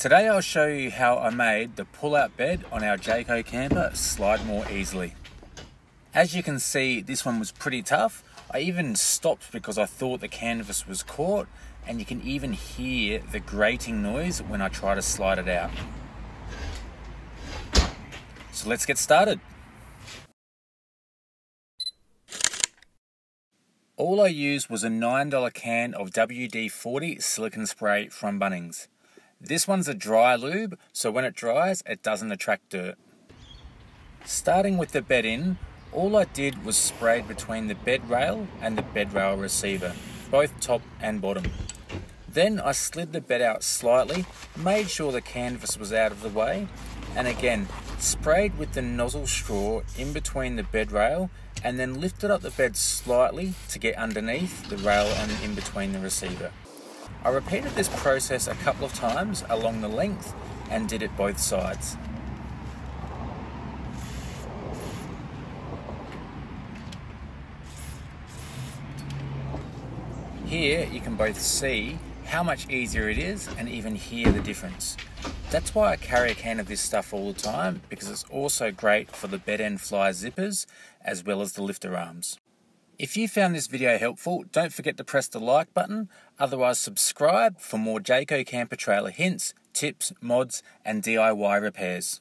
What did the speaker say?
Today I'll show you how I made the pull-out bed on our Jayco camper slide more easily. As you can see, this one was pretty tough. I even stopped because I thought the canvas was caught and you can even hear the grating noise when I try to slide it out. So let's get started. All I used was a $9 can of WD-40 silicone spray from Bunnings. This one's a dry lube, so when it dries, it doesn't attract dirt. Starting with the bed in, all I did was sprayed between the bed rail and the bed rail receiver, both top and bottom. Then I slid the bed out slightly, made sure the canvas was out of the way, and again sprayed with the nozzle straw in between the bed rail and then lifted up the bed slightly to get underneath the rail and in between the receiver. I repeated this process a couple of times along the length and did it both sides. Here you can both see how much easier it is and even hear the difference. That's why I carry a can of this stuff all the time because it's also great for the bed end fly zippers as well as the lifter arms. If you found this video helpful, don't forget to press the like button. Otherwise, subscribe for more Jayco camper trailer hints, tips, mods, and DIY repairs.